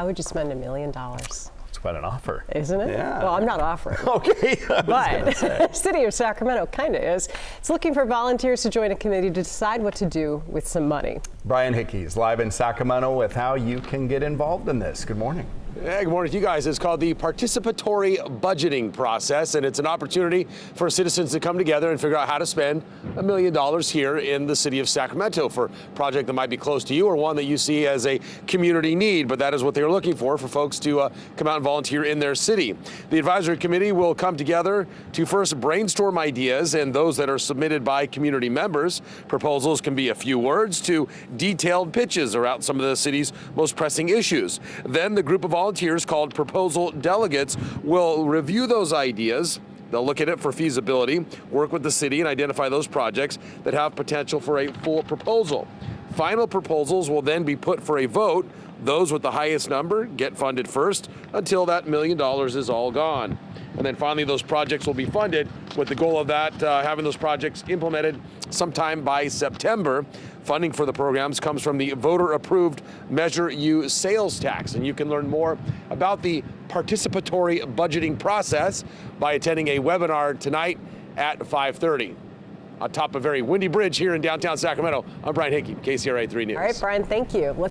How would you spend a million dollars? It's quite an offer. Isn't it? Yeah. Well, I'm not offering. Okay. I was. But City of Sacramento kind of is. It's looking for volunteers to join a committee to decide what to do with some money. Brian Hickey is live in Sacramento with how you can get involved in this. Good morning. Hey, good morning to you guys. It's called the participatory budgeting process, and it's an opportunity for citizens to come together and figure out how to spend a million dollars here in the city of Sacramento for a project that might be close to you or one that you see as a community need. But that is what they're looking for for folks to uh, come out and volunteer in their city. The advisory committee will come together to first brainstorm ideas, and those that are submitted by community members. Proposals can be a few words to detailed pitches around some of the city's most pressing issues. Then the group of volunteers called proposal delegates will review those ideas. They'll look at it for feasibility, work with the city, and identify those projects that have potential for a full proposal. Final proposals will then be put for a vote. Those with the highest number get funded first until that million dollars is all gone. And then finally, those projects will be funded with the goal of that, uh, having those projects implemented sometime by September. Funding for the programs comes from the voter approved Measure U sales tax. And you can learn more about the participatory budgeting process by attending a webinar tonight at 5:30. On top of a very windy bridge here in downtown Sacramento, I'm Brian Hickey, KCRA 3 News. All right, Brian, thank you. Let's